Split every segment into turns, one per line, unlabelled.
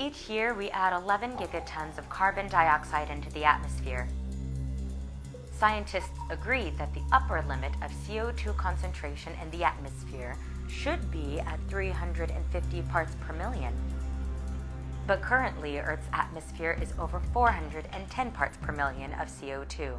Each year, we add 11 gigatons of carbon dioxide into the atmosphere. Scientists agree that the upper limit of CO2 concentration in the atmosphere should be at 350 parts per million. But currently, Earth's atmosphere is over 410 parts per million of CO2.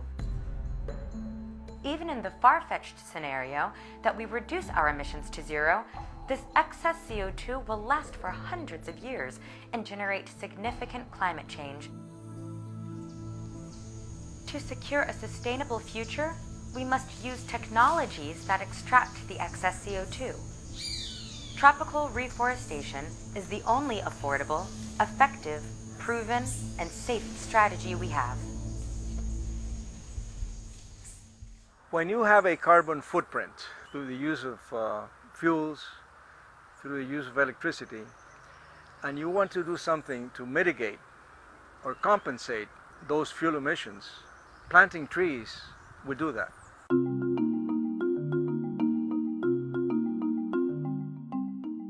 Even in the far fetched scenario that we reduce our emissions to zero, this excess CO2 will last for hundreds of years and generate significant climate change. To secure a sustainable future, we must use technologies that extract the excess CO2. Tropical reforestation is the only affordable, effective, proven, and safe strategy we have.
When you have a carbon footprint through the use of uh, fuels, through the use of electricity, and you want to do something to mitigate or compensate those fuel emissions, planting trees would do that.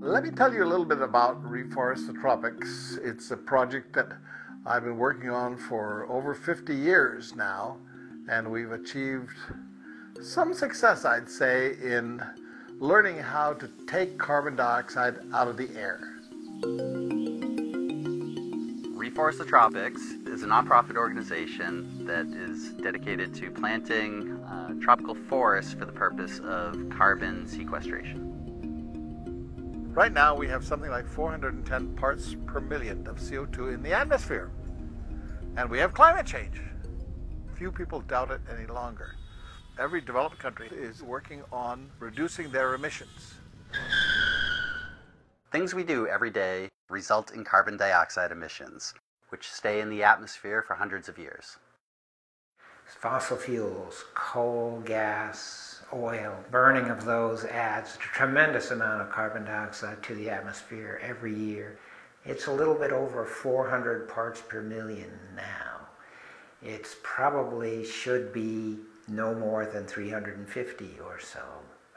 Let me tell you a little bit about Reforest the Tropics. It's a project that I've been working on for over 50 years now, and we've achieved some success, I'd say, in learning how to take carbon dioxide out of the air.
Reforest the Tropics is a nonprofit organization that is dedicated to planting uh, tropical forests for the purpose of carbon sequestration.
Right now, we have something like 410 parts per million of CO2 in the atmosphere. And we have climate change. Few people doubt it any longer every developed country is working on reducing their emissions.
Things we do every day result in carbon dioxide emissions, which stay in the atmosphere for hundreds of years.
Fossil fuels, coal, gas, oil, burning of those adds a tremendous amount of carbon dioxide to the atmosphere every year. It's a little bit over 400 parts per million now. It's probably should be no more than 350 or so.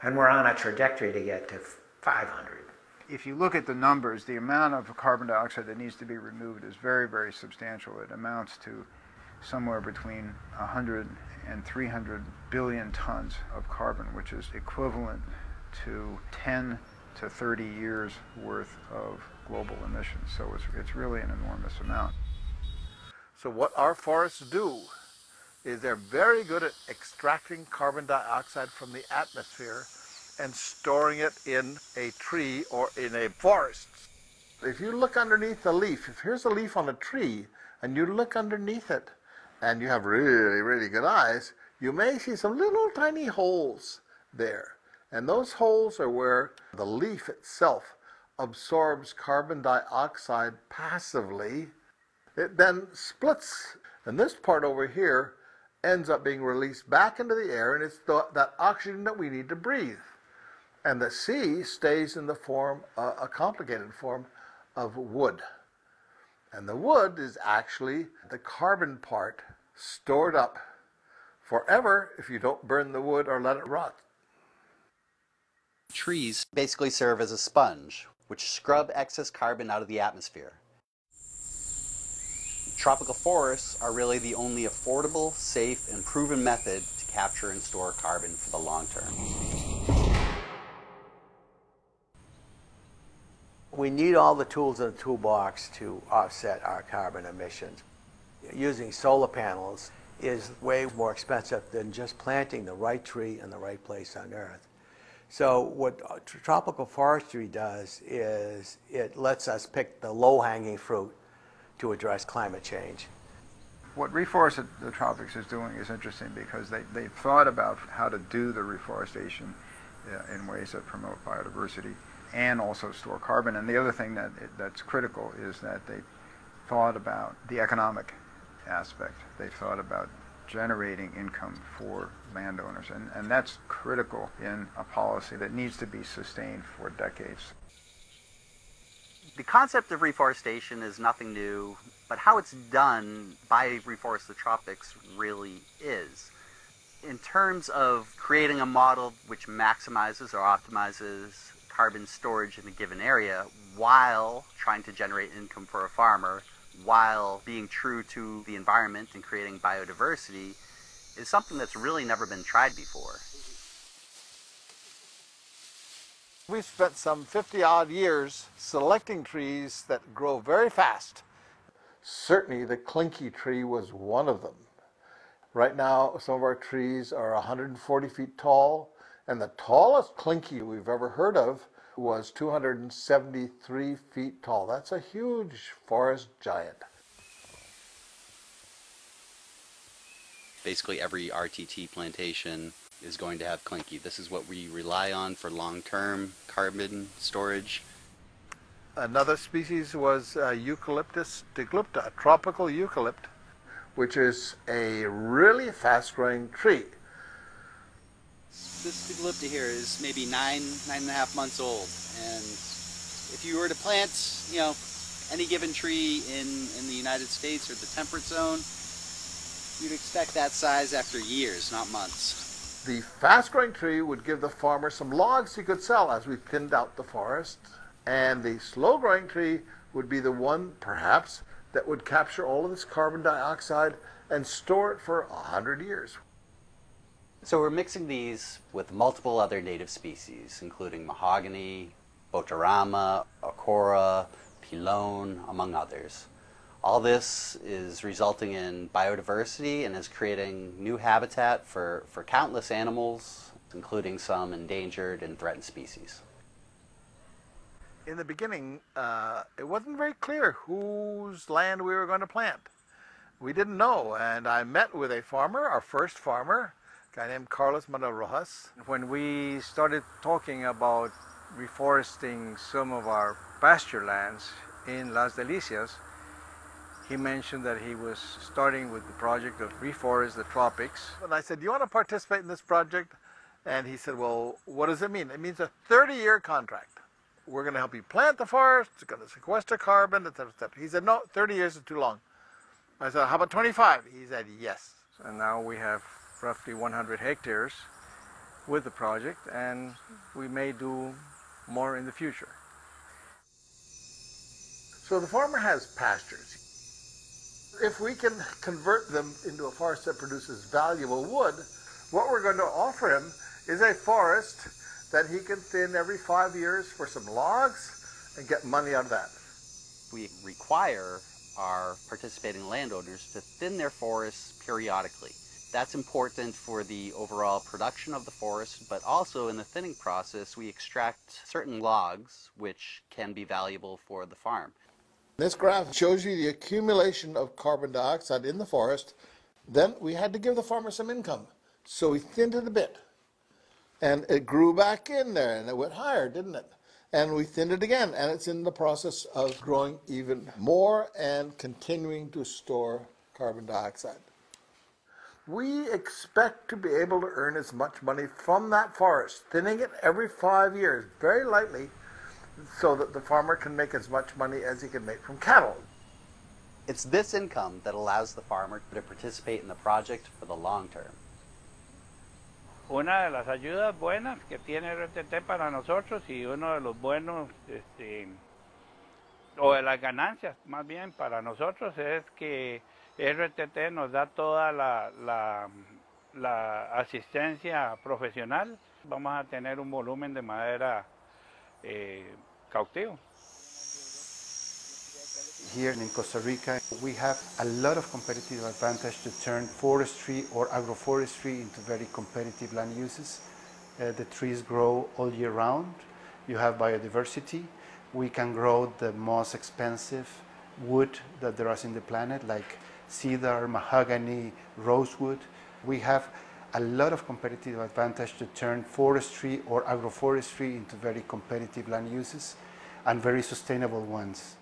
And we're on a trajectory to get to 500.
If you look at the numbers, the amount of carbon dioxide that needs to be removed is very, very substantial. It amounts to somewhere between 100 and 300 billion tons of carbon, which is equivalent to 10 to 30 years worth of global emissions. So it's, it's really an enormous amount.
So what our forests do is they're very good at extracting carbon dioxide from the atmosphere and storing it in a tree or in a forest. If you look underneath the leaf, if here's a leaf on a tree and you look underneath it and you have really, really good eyes, you may see some little tiny holes there. And those holes are where the leaf itself absorbs carbon dioxide passively. It then splits. And this part over here ends up being released back into the air, and it's the, that oxygen that we need to breathe. And the C stays in the form, uh, a complicated form of wood. And the wood is actually the carbon part stored up forever if you don't burn the wood or let it rot.
Trees basically serve as a sponge, which scrub excess carbon out of the atmosphere. Tropical forests are really the only affordable, safe, and proven method to capture and store carbon for the long term.
We need all the tools in the toolbox to offset our carbon emissions. Using solar panels is way more expensive than just planting the right tree in the right place on Earth. So what tropical forestry does is it lets us pick the low-hanging fruit to address climate change.
What Reforest the Tropics is doing is interesting because they, they've thought about how to do the reforestation uh, in ways that promote biodiversity and also store carbon. And the other thing that that's critical is that they thought about the economic aspect. They thought about generating income for landowners. And, and that's critical in a policy that needs to be sustained for decades
the concept of reforestation is nothing new, but how it's done by Reforest the Tropics really is. In terms of creating a model which maximizes or optimizes carbon storage in a given area while trying to generate income for a farmer, while being true to the environment and creating biodiversity, is something that's really never been tried before.
We've spent some 50 odd years selecting trees that grow very fast. Certainly the klinki tree was one of them. Right now, some of our trees are 140 feet tall, and the tallest klinki we've ever heard of was 273 feet tall. That's a huge forest giant.
Basically, every RTT plantation is going to have klinki. This is what we rely on for long-term carbon storage.
Another species was uh, Eucalyptus deglupta, a tropical eucalypt, which is a really fast-growing tree.
This diglypta here is maybe nine, nine and a half months old, and if you were to plant, you know, any given tree in, in the United States or the temperate zone, you'd expect that size after years, not months
the fast-growing tree would give the farmer some logs he could sell as we thinned out the forest. And the slow-growing tree would be the one, perhaps, that would capture all of this carbon dioxide and store it for a hundred years.
So we're mixing these with multiple other native species, including mahogany, botarrama, acora, pilone, among others. All this is resulting in biodiversity and is creating new habitat for, for countless animals, including some endangered and threatened species.
In the beginning, uh, it wasn't very clear whose land we were going to plant. We didn't know, and I met with a farmer, our first farmer, a guy named Carlos Manuel Rojas.
When we started talking about reforesting some of our pasture lands in Las Delicias, he mentioned that he was starting with the project of Reforest the Tropics.
And I said, do you want to participate in this project? And he said, well, what does it mean? It means a 30-year contract. We're going to help you plant the forest, it's going to sequester carbon, etc., etc. He said, no, 30 years is too long. I said, how about 25? He said, yes.
And now we have roughly 100 hectares with the project, and we may do more in the future.
So the farmer has pastures. If we can convert them into a forest that produces valuable wood, what we're going to offer him is a forest that he can thin every five years for some logs and get money out of that.
We require our participating landowners to thin their forests periodically. That's important for the overall production of the forest, but also in the thinning process, we extract certain logs which can be valuable for the farm.
This graph shows you the accumulation of carbon dioxide in the forest. Then we had to give the farmer some income. So we thinned it a bit. And it grew back in there and it went higher, didn't it? And we thinned it again and it's in the process of growing even more and continuing to store carbon dioxide. We expect to be able to earn as much money from that forest, thinning it every five years, very lightly, so that the farmer can make as much money as he can make from cattle.
It's this income that allows the farmer to participate in the project for the long term.
Una de las ayudas buenas que tiene RTT para nosotros y uno de los buenos, este, o de las ganancias más bien para nosotros es que RTT nos da toda la, la, la asistencia profesional. Vamos a tener un volumen de madera eh,
Here in Costa Rica, we have a lot of competitive advantage to turn forestry or agroforestry into very competitive land uses. Uh, the trees grow all year round. You have biodiversity. We can grow the most expensive wood that there is in the planet, like cedar, mahogany, rosewood. We have a lot of competitive advantage to turn forestry or agroforestry into very competitive land uses and very sustainable ones.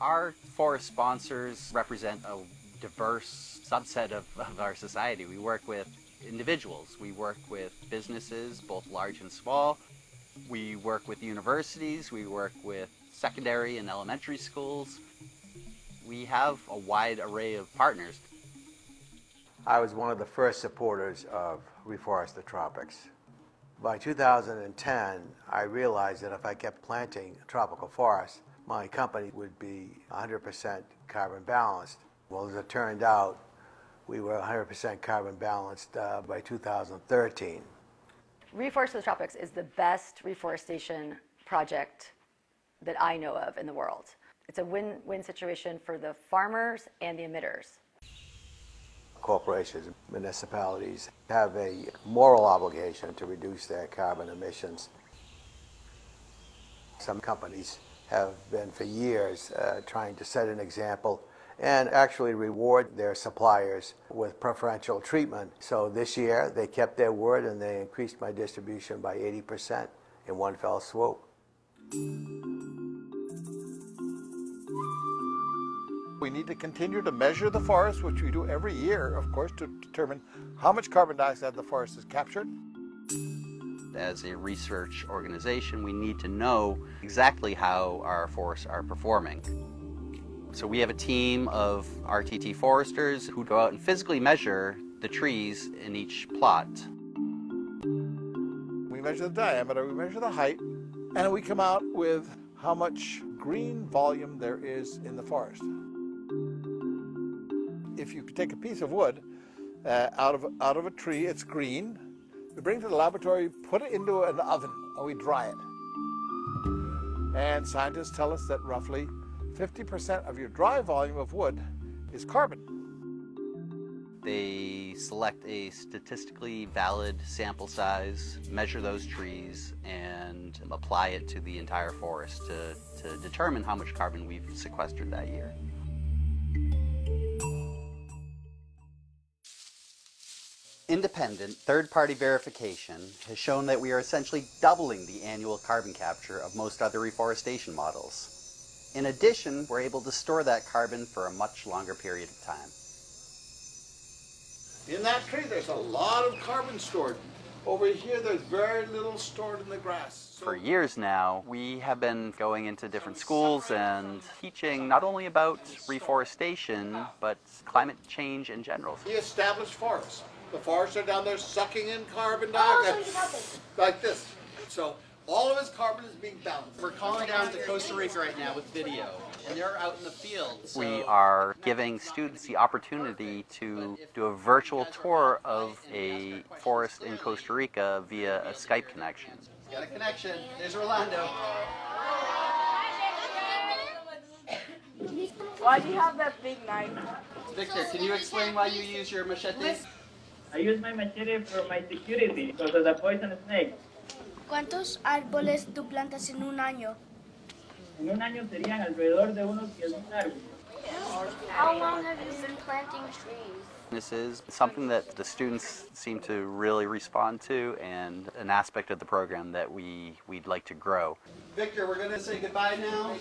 Our forest sponsors represent a diverse subset of, of our society. We work with individuals. We work with businesses, both large and small. We work with universities. We work with secondary and elementary schools. We have a wide array of partners.
I was one of the first supporters of Reforest the Tropics. By 2010, I realized that if I kept planting tropical forests, my company would be 100% carbon balanced. Well, as it turned out, we were 100% carbon balanced uh, by 2013.
Reforest the Tropics is the best reforestation project that I know of in the world. It's a win-win situation for the farmers and the emitters.
Corporations, municipalities have a moral obligation to reduce their carbon emissions. Some companies have been for years uh, trying to set an example and actually reward their suppliers with preferential treatment. So this year they kept their word and they increased my distribution by 80% in one fell swoop.
We need to continue to measure the forest, which we do every year, of course, to determine how much carbon dioxide the forest has captured.
As a research organization, we need to know exactly how our forests are performing. So we have a team of RTT foresters who go out and physically measure the trees in each plot.
We measure the diameter, we measure the height, and we come out with how much green volume there is in the forest. If you take a piece of wood uh, out, of, out of a tree, it's green. We bring it to the laboratory, put it into an oven, and we dry it. And scientists tell us that roughly 50% of your dry volume of wood is carbon.
They select a statistically valid sample size, measure those trees, and apply it to the entire forest to, to determine how much carbon we've sequestered that year. Independent third-party verification has shown that we are essentially doubling the annual carbon capture of most other reforestation models. In addition, we're able to store that carbon for a much longer period of time.
In that tree, there's a lot of carbon stored. Over here, there's very little stored in the grass.
For years now, we have been going into different schools and teaching not only about reforestation, but climate change in general.
He established forests. The forests are down there sucking in carbon dioxide. like this. So all of his carbon is being balanced.
We're calling down to Costa Rica right now with video, and they're out in the field. So
We are giving students the opportunity to do a virtual tour of a forest in Costa Rica via a Skype connection.
got a connection. There's Rolando.
Why do you have that big knife?
Victor, can you explain why you use your machete?
I use my machete for my security because of the poison snake.
¿Cuántos árboles tú plantas en un año?
En un año serían alrededor de unos 10.000 árboles.
How long have you been planting trees?
This is something that the students seem to really respond to and an aspect of the program that we, we'd like to grow.
Victor, we're going to say goodbye now.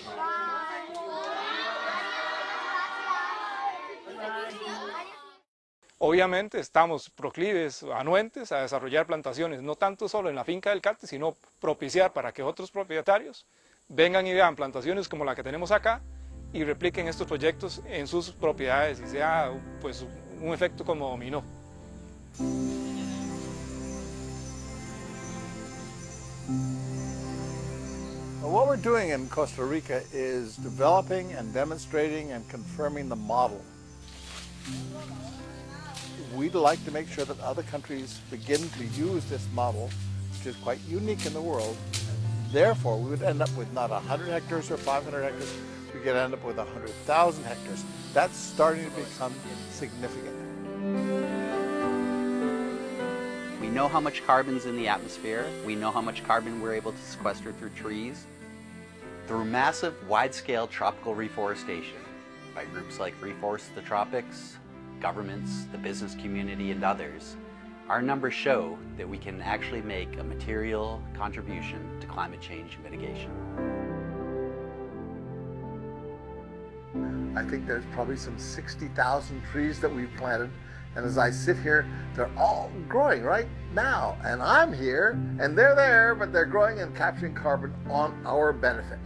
Obviamente estamos proclives, anuentes a desarrollar plantaciones, no tanto solo en la finca del Cate, sino propiciar para que otros propietarios vengan y vean plantaciones como la que tenemos acá y repliquen estos proyectos en sus propiedades y sea pues, un efecto como dominó.
What we're doing in Costa Rica is developing and demonstrating and confirming the model. We'd like to make sure that other countries begin to use this model, which is quite unique in the world. Therefore, we would end up with not 100 hectares or 500 hectares, we could end up with 100,000 hectares. That's starting to become significant.
We know how much carbon's in the atmosphere. We know how much carbon we're able to sequester through trees. Through massive, wide-scale tropical reforestation by groups like Reforest the Tropics, governments, the business community, and others, our numbers show that we can actually make a material contribution to climate change mitigation.
I think there's probably some 60,000 trees that we've planted And as I sit here, they're all growing right now. And I'm here, and they're there, but they're growing and capturing carbon on our benefit.